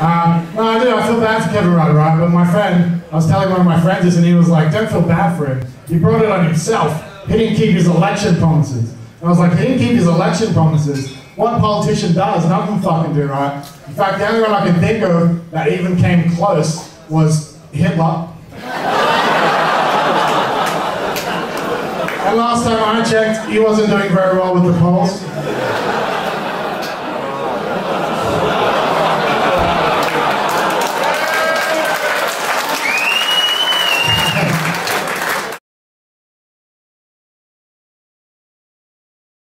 Um, no, I do. I feel bad for Kevin Rudd, right? But my friend, I was telling one of my friends this, and he was like, "Don't feel bad for him. He brought it on himself. He didn't keep his election promises." And I was like, "He didn't keep his election promises. One politician does? nothing fucking do, right? In fact, the only one I can think of that even came close was Hitler." And last time I checked, he wasn't doing very well with the polls.